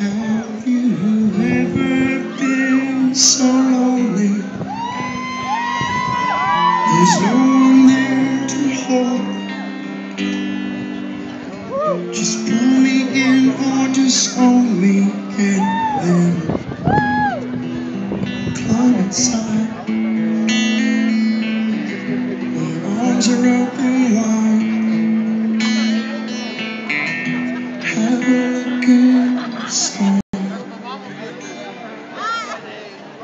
Have you ever been so lonely? There's no one there to hold. Just pull me in or just hold me and then climb inside. My arms are open wide. Have a look in the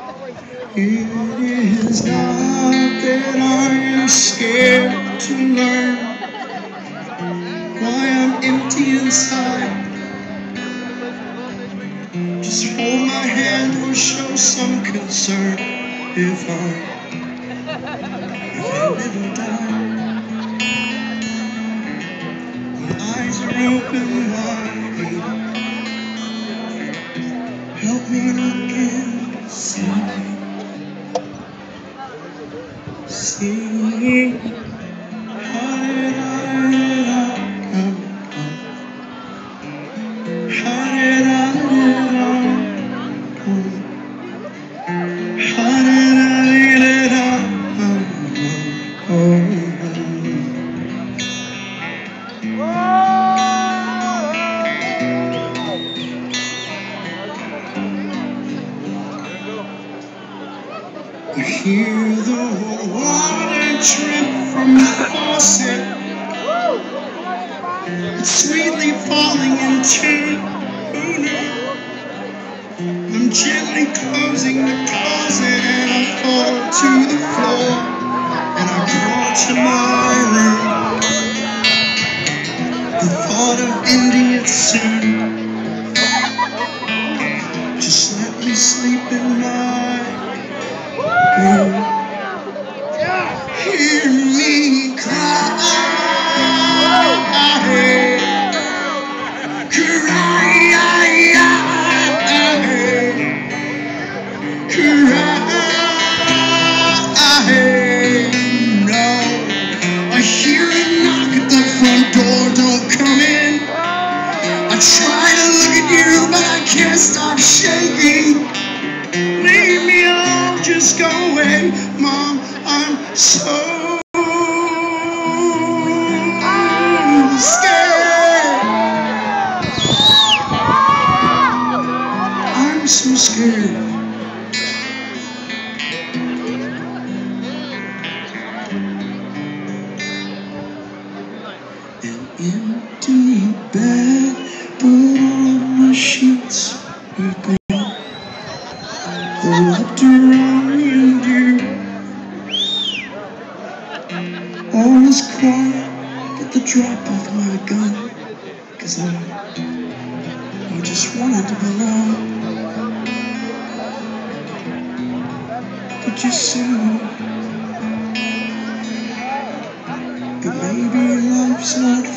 sky. It is not that I am scared to learn why I'm empty inside. Just hold my hand or show some concern if I, if I live or die. My eyes are open wide. How did I come? How did I come? How did I I come? You hear the water drip from the faucet. It's sweetly falling into knew? I'm gently closing the closet and I fall to the floor and I crawl to my room. The thought of ending it soon. Just let me sleep in my room. Hear me cry. Cry. No. I hear a knock at the front door. Don't come in. I try to look at you, but I can't stop shaking. Leave me alone, just go away, Mom. I'm so Is quiet at the drop of my gun. Cause I, I just wanted to belong. But you soon that maybe life's not